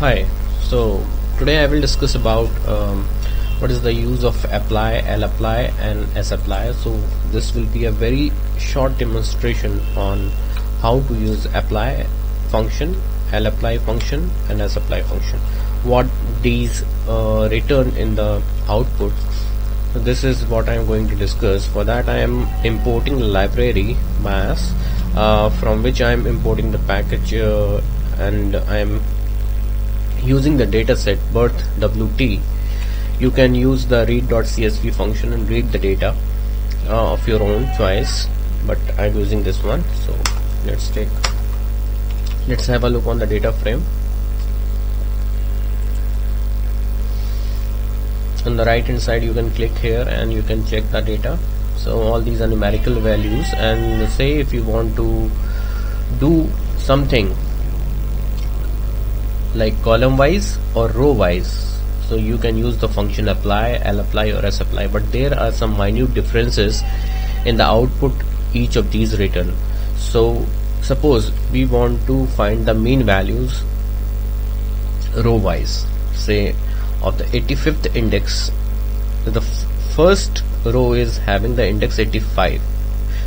Hi, so today I will discuss about um, what is the use of apply, lapply and sapply. So this will be a very short demonstration on how to use apply function, lapply function and sapply function. What these uh, return in the output. So this is what I am going to discuss. For that I am importing the library MASS uh, from which I am importing the package uh, and I am using the dataset birth wt you can use the read.csv function and read the data uh, of your own choice but I'm using this one so let's take let's have a look on the data frame. On the right hand side you can click here and you can check the data. So all these are numerical values and say if you want to do something like column wise or row wise. So you can use the function apply lapply or sapply but there are some minute differences in the output each of these return so suppose we want to find the mean values row wise say of the 85th index. The first row is having the index 85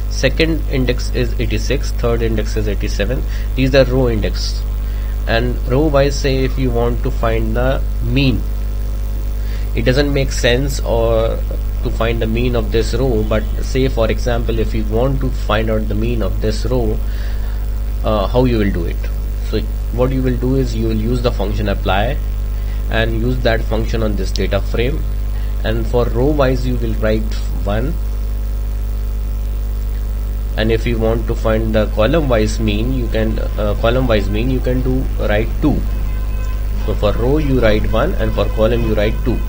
second index is 86 third index is 87 these are row index and row wise say if you want to find the mean. It doesn't make sense or to find the mean of this row but say for example if you want to find out the mean of this row uh, how you will do it? So what you will do is you will use the function apply and use that function on this data frame. And for row wise you will write 1 and if you want to find the column wise mean you can uh, column wise mean you can do write 2 so for row you write 1 and for column you write 2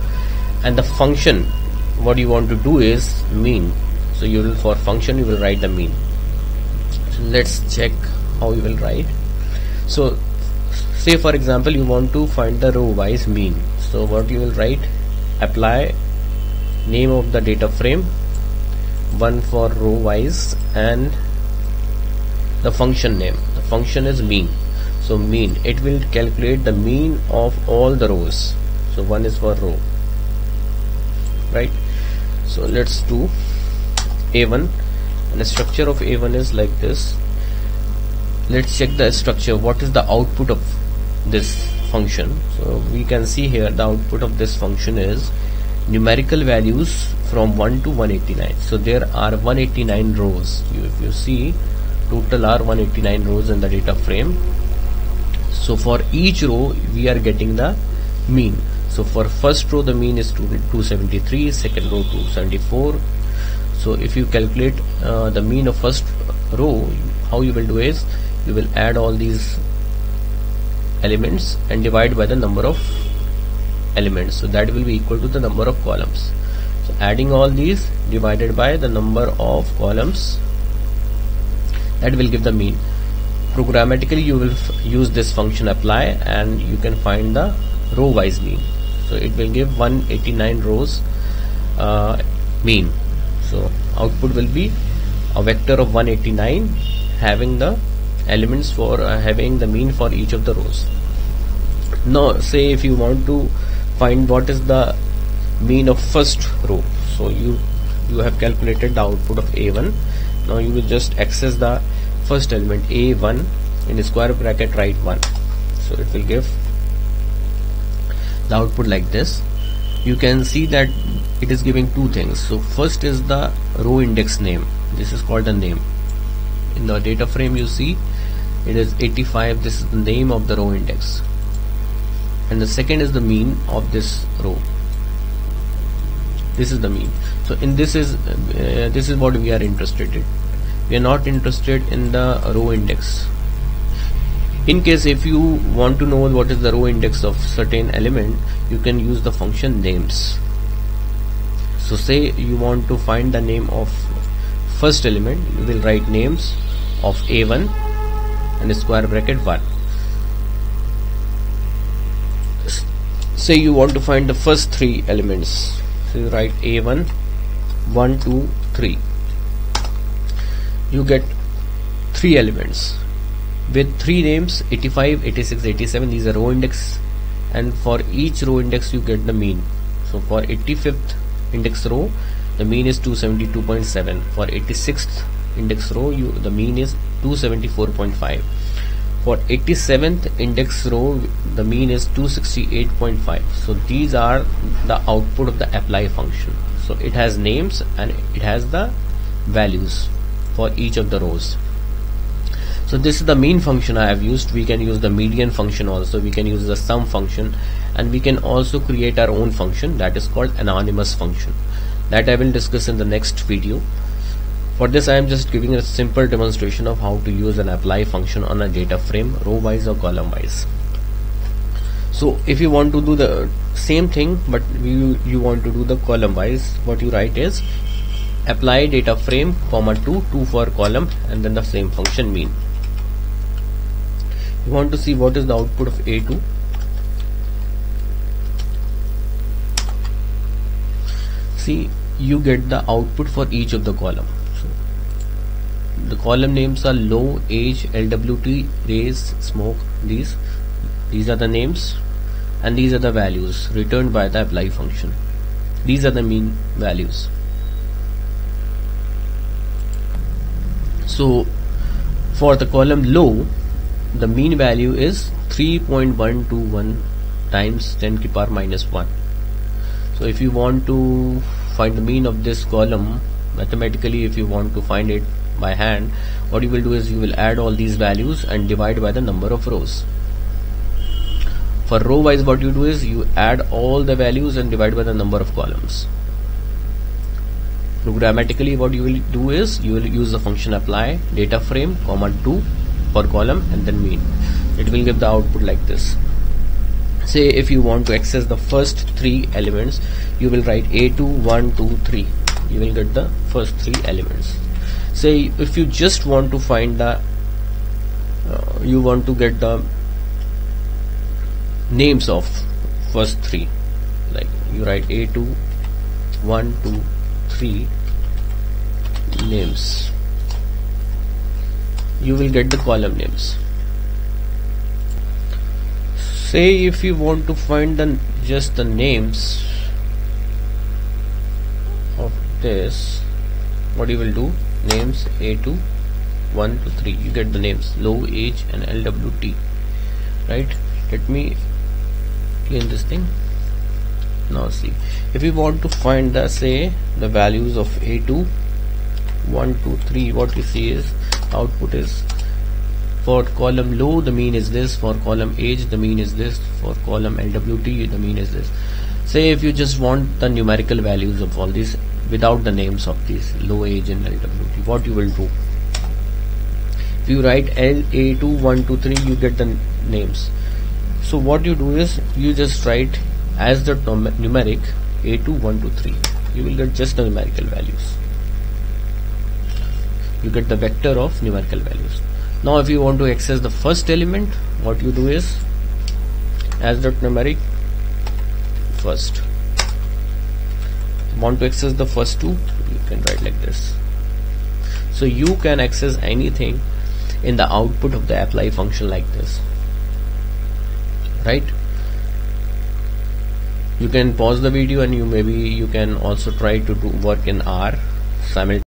and the function what you want to do is mean. So you will for function you will write the mean. So let's check how you will write. So say for example you want to find the row wise mean. So what you will write? Apply name of the data frame one for row wise and the function name. The function is mean. So mean it will calculate the mean of all the rows. So one is for row. Right? So let's do a1 and the structure of a1 is like this. Let's check the structure. What is the output of this function? So we can see here the output of this function is numerical values from 1 to 189 so there are 189 rows. You, if you see total are 189 rows in the data frame. So for each row we are getting the mean. So for first row the mean is 273 second row 274 so if you calculate uh, the mean of first row how you will do is you will add all these elements and divide by the number of elements. So that will be equal to the number of columns so adding all these divided by the number of columns that will give the mean. Programmatically you will use this function apply and you can find the row wise mean. So it will give 189 rows uh, mean. So output will be a vector of 189 having the elements for uh, having the mean for each of the rows. Now say if you want to find what is the mean of first row. So you you have calculated the output of a1 now you will just access the first element a1 in square bracket write 1 so it will give the output like this. You can see that it is giving two things. So first is the row index name. This is called the name. In the data frame you see it is 85 this is the name of the row index. And the second is the mean of this row this is the mean. So in this is uh, this is what we are interested in. We are not interested in the row index. In case if you want to know what is the row index of certain element you can use the function names. So say you want to find the name of first element you will write names of a1 and square bracket 1 say you want to find the first three elements so you write a1 1 2 3 you get three elements. With three names 85 86 87 these are row index. And for each row index you get the mean. So for 85th index row the mean is 272.7 for 86th index row you the mean is 274.5 for 87th index row the mean is 268.5 so these are the output of the apply function. So it has names and it has the values for each of the rows. So this is the mean function I have used. We can use the median function also. We can use the sum function. And we can also create our own function that is called anonymous function. That I will discuss in the next video for this I am just giving a simple demonstration of how to use an apply function on a data frame row wise or column wise. So if you want to do the same thing but you you want to do the column wise what you write is apply data frame comma 2 2 for column and then the same function mean. You want to see what is the output of a2 see you get the output for each of the column the column names are low age lwt race smoke these. These are the names and these are the values returned by the apply function. These are the mean values. So for the column low the mean value is 3.121 times 10 to the power minus 1 so if you want to find the mean of this column mathematically if you want to find it by hand what you will do is you will add all these values and divide by the number of rows. For row wise what you do is you add all the values and divide by the number of columns. Grammatically what you will do is you will use the function apply data frame comma 2 for column and then mean. It will give the output like this. Say if you want to access the first three elements you will write a2 1 2 3 you will get the first three elements say if you just want to find the uh, you want to get the names of first three like you write a2 1 2 3 names. You will get the column names. Say if you want to find the just the names of this what you will do names a2 1 to 3 you get the names low age and lwt right? Let me clean this thing. Now see. If you want to find the say the values of a2 1 2 3 what you see is output is for column low the mean is this. For column age the mean is this. For column LWT the mean is this. Say if you just want the numerical values of all these without the names of these low age and LWT what you will do? If you write LA2 1 2 3 you get the names. So what you do is you just write as the numeric A2 1 2 3 you will get just the numerical values. You get the vector of numerical values. Now if you want to access the first element what you do is as dot numeric first want to access the first two you can write like this. So you can access anything in the output of the apply function like this. Right? You can pause the video and you maybe you can also try to do work in R simultaneously